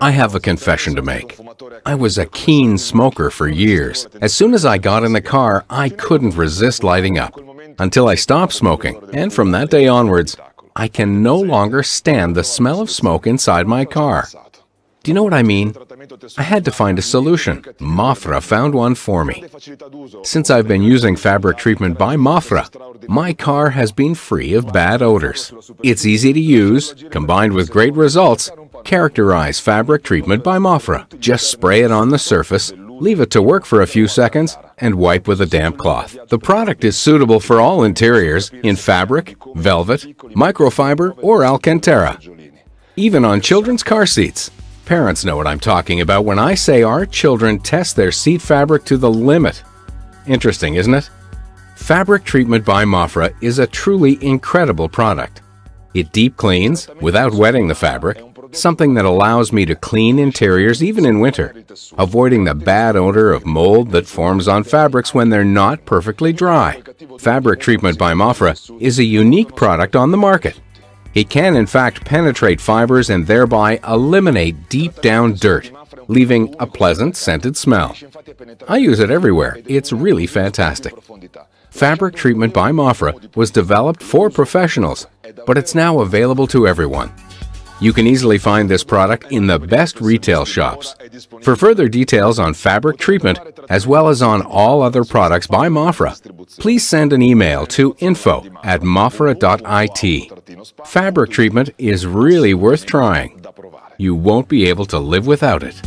I have a confession to make. I was a keen smoker for years. As soon as I got in the car, I couldn't resist lighting up until I stopped smoking. And from that day onwards, I can no longer stand the smell of smoke inside my car. Do you know what I mean? I had to find a solution. Mafra found one for me. Since I've been using fabric treatment by Mafra, my car has been free of bad odors. It's easy to use, combined with great results. Characterize fabric treatment by Mafra. Just spray it on the surface, leave it to work for a few seconds, and wipe with a damp cloth. The product is suitable for all interiors in fabric, velvet, microfiber, or alcantara. Even on children's car seats. Parents know what I'm talking about when I say our children test their seat fabric to the limit. Interesting, isn't it? Fabric treatment by Mafra is a truly incredible product. It deep cleans without wetting the fabric, something that allows me to clean interiors even in winter, avoiding the bad odor of mold that forms on fabrics when they're not perfectly dry. Fabric treatment by Mafra is a unique product on the market. It can in fact penetrate fibers and thereby eliminate deep down dirt, leaving a pleasant scented smell. I use it everywhere. It's really fantastic. Fabric treatment by Mafra was developed for professionals, but it's now available to everyone. You can easily find this product in the best retail shops. For further details on fabric treatment, as well as on all other products by Mafra, please send an email to info at mafra.it. Fabric treatment is really worth trying. You won't be able to live without it.